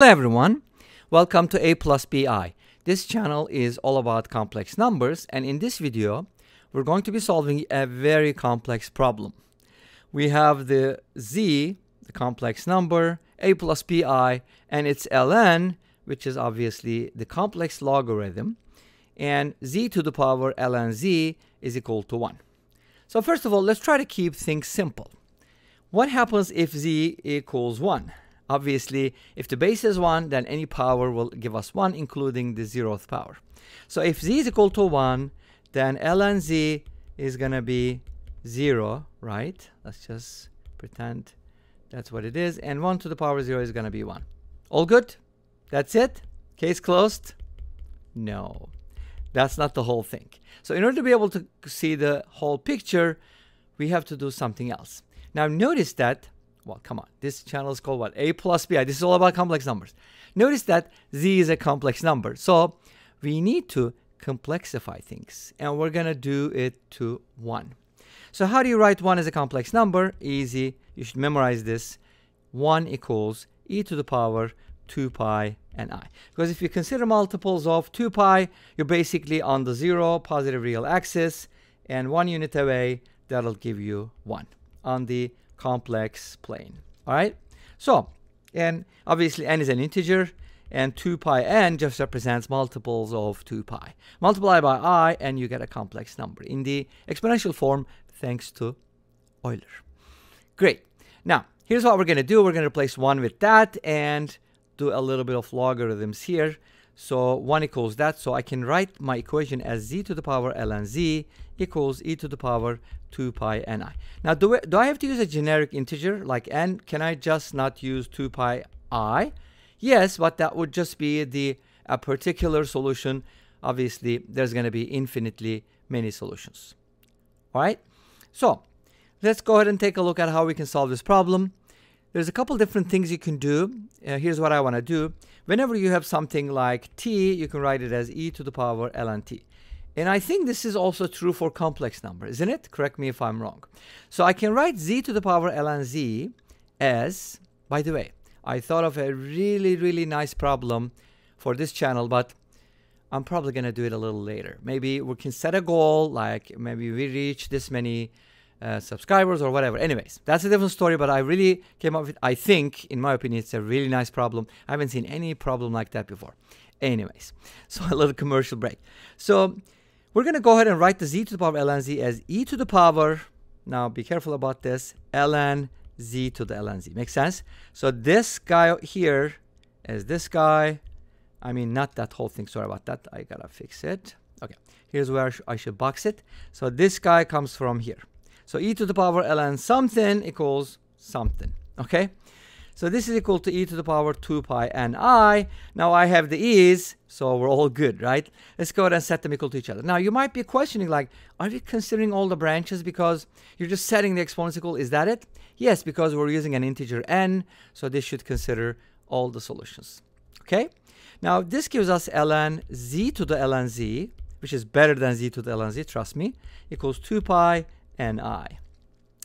Hello everyone, welcome to A plus BI. This channel is all about complex numbers and in this video we're going to be solving a very complex problem. We have the z, the complex number, A plus BI and its ln which is obviously the complex logarithm and z to the power ln z is equal to 1. So first of all let's try to keep things simple. What happens if z equals 1? Obviously, if the base is 1, then any power will give us 1, including the zeroth power. So if z is equal to 1, then ln z is going to be 0, right? Let's just pretend that's what it is. And 1 to the power 0 is going to be 1. All good? That's it? Case closed? No. That's not the whole thing. So in order to be able to see the whole picture, we have to do something else. Now notice that well, come on. This channel is called what? A plus BI. This is all about complex numbers. Notice that Z is a complex number. So we need to complexify things. And we're going to do it to 1. So how do you write 1 as a complex number? Easy. You should memorize this. 1 equals e to the power 2 pi and i. Because if you consider multiples of 2 pi, you're basically on the 0 positive real axis. And 1 unit away, that'll give you 1 on the complex plane. All right. So, and obviously n is an integer, and 2 pi n just represents multiples of 2 pi. Multiply by i, and you get a complex number in the exponential form, thanks to Euler. Great. Now, here's what we're going to do. We're going to replace 1 with that and do a little bit of logarithms here. So 1 equals that. So I can write my equation as z to the power ln z equals e to the power 2 pi ni. Now, do, we, do I have to use a generic integer like n? Can I just not use 2 pi i? Yes, but that would just be the a particular solution. Obviously, there's going to be infinitely many solutions. All right? So, let's go ahead and take a look at how we can solve this problem. There's a couple different things you can do. Uh, here's what I want to do. Whenever you have something like t, you can write it as e to the power ln t. And I think this is also true for complex number, isn't it? Correct me if I'm wrong. So I can write z to the power ln z as, by the way, I thought of a really, really nice problem for this channel, but I'm probably going to do it a little later. Maybe we can set a goal, like maybe we reach this many uh, subscribers or whatever. Anyways, that's a different story, but I really came up with, I think, in my opinion, it's a really nice problem. I haven't seen any problem like that before. Anyways, so a little commercial break. So we're going to go ahead and write the z to the power ln z as e to the power, now be careful about this, ln z to the ln z. Makes sense? So this guy here is this guy. I mean, not that whole thing. Sorry about that. I got to fix it. Okay, here's where I should box it. So this guy comes from here. So e to the power ln something equals something. Okay? So this is equal to e to the power 2 pi n i. Now I have the e's, so we're all good, right? Let's go ahead and set them equal to each other. Now you might be questioning like, are we considering all the branches because you're just setting the exponential? Is that it? Yes, because we're using an integer n, so this should consider all the solutions. Okay? Now this gives us ln z to the ln z, which is better than z to the ln z, trust me, equals 2 pi and i.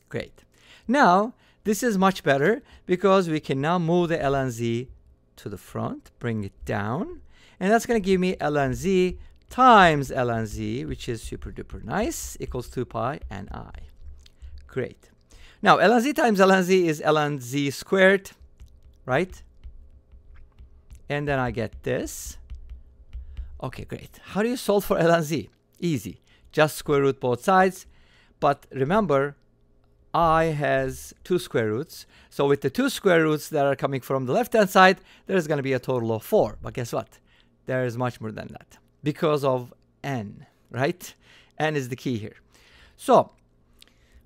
Great. Now, this is much better because we can now move the ln z to the front, bring it down, and that's going to give me ln z times ln z, which is super duper nice, equals 2 pi and i. Great. Now, ln z times ln z is ln z squared, right? And then I get this. Okay, great. How do you solve for ln z? Easy. Just square root both sides but remember, i has two square roots. So with the two square roots that are coming from the left-hand side, there's going to be a total of 4. But guess what? There is much more than that because of n, right? n is the key here. So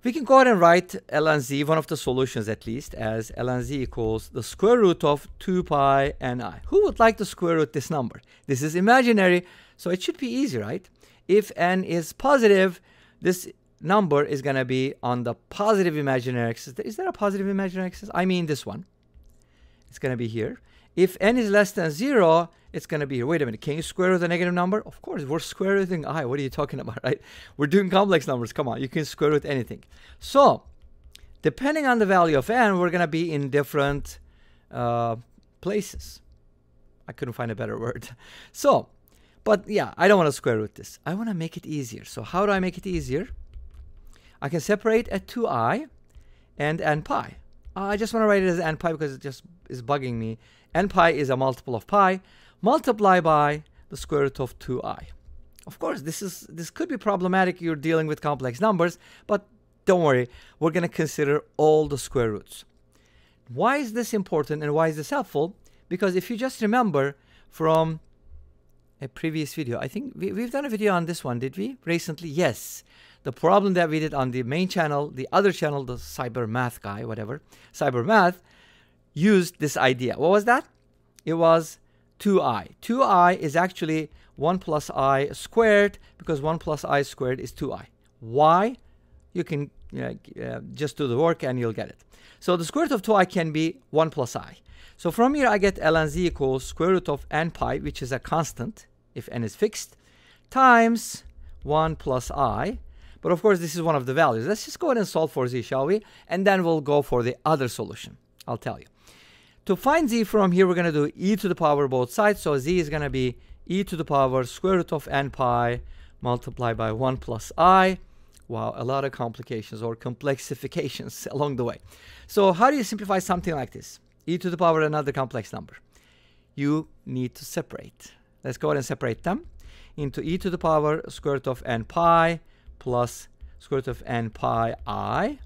we can go ahead and write ln z, one of the solutions at least, as ln z equals the square root of 2 pi ni. Who would like to square root this number? This is imaginary, so it should be easy, right? If n is positive, this number is going to be on the positive imaginary axis. Is there a positive imaginary axis? I mean this one. It's going to be here. If n is less than 0, it's going to be here. Wait a minute. Can you square root a negative number? Of course. We're square rooting i. What are you talking about, right? We're doing complex numbers. Come on. You can square root anything. So, depending on the value of n, we're going to be in different uh, places. I couldn't find a better word. So, but yeah, I don't want to square root this. I want to make it easier. So how do I make it easier? I can separate at 2i and n pi. Uh, I just want to write it as n pi because it just is bugging me. n pi is a multiple of pi. Multiply by the square root of 2i. Of course, this is this could be problematic. You're dealing with complex numbers, but don't worry. We're going to consider all the square roots. Why is this important and why is this helpful? Because if you just remember from a previous video, I think we, we've done a video on this one, did we? Recently, yes. The problem that we did on the main channel, the other channel, the SyberMath guy, whatever, SyberMath, used this idea. What was that? It was 2i. 2i is actually 1 plus i squared because 1 plus i squared is 2i. Why? You can you know, uh, just do the work and you'll get it. So the square root of 2i can be 1 plus i. So from here I get ln z equals square root of n pi, which is a constant if n is fixed, times 1 plus i. But of course this is one of the values. Let's just go ahead and solve for z, shall we? And then we'll go for the other solution. I'll tell you. To find z from here, we're going to do e to the power both sides. So z is going to be e to the power square root of n pi multiplied by 1 plus i. Wow, a lot of complications or complexifications along the way. So how do you simplify something like this? e to the power another complex number. You need to separate. Let's go ahead and separate them into e to the power square root of n pi plus square root of n pi i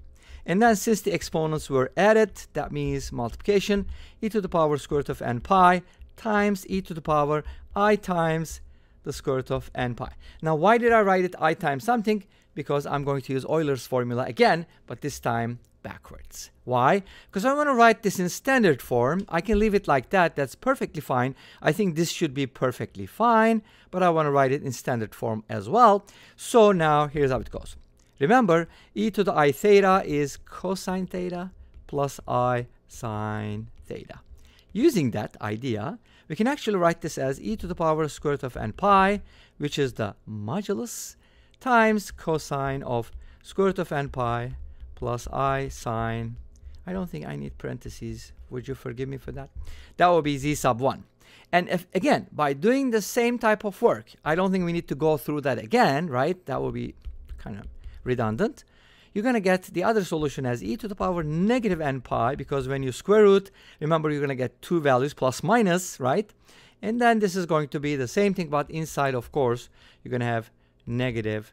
and then since the exponents were added, that means multiplication, e to the power square root of n pi times e to the power i times the square root of n pi. Now, why did I write it i times something? Because I'm going to use Euler's formula again, but this time backwards. Why? Because I want to write this in standard form. I can leave it like that. That's perfectly fine. I think this should be perfectly fine, but I want to write it in standard form as well. So now here's how it goes. Remember, e to the i theta is cosine theta plus i sine theta. Using that idea, we can actually write this as e to the power square root of n pi, which is the modulus, times cosine of square root of n pi plus i sine. I don't think I need parentheses. Would you forgive me for that? That will be z sub 1. And if, again, by doing the same type of work, I don't think we need to go through that again, right? That will be kind of redundant, you're going to get the other solution as e to the power negative n pi because when you square root, remember you're going to get two values plus minus, right? And then this is going to be the same thing, but inside, of course, you're going to have negative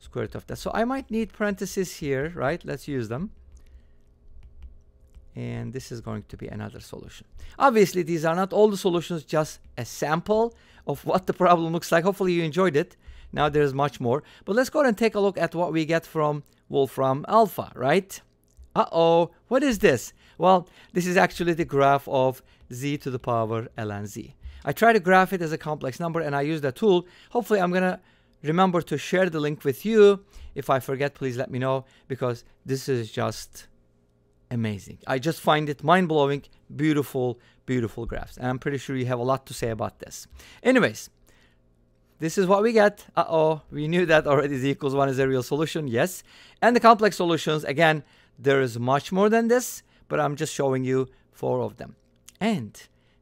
square root of that. So I might need parentheses here, right? Let's use them. And this is going to be another solution. Obviously, these are not all the solutions, just a sample of what the problem looks like. Hopefully you enjoyed it. Now there's much more. But let's go ahead and take a look at what we get from Wolfram Alpha, right? Uh-oh, what is this? Well, this is actually the graph of z to the power ln z. I try to graph it as a complex number and I use that tool. Hopefully I'm going to remember to share the link with you. If I forget, please let me know because this is just amazing. I just find it mind-blowing, beautiful, beautiful graphs. And I'm pretty sure you have a lot to say about this. Anyways, this is what we get. Uh-oh, we knew that already z equals 1 is a real solution, yes. And the complex solutions, again, there is much more than this, but I'm just showing you four of them. And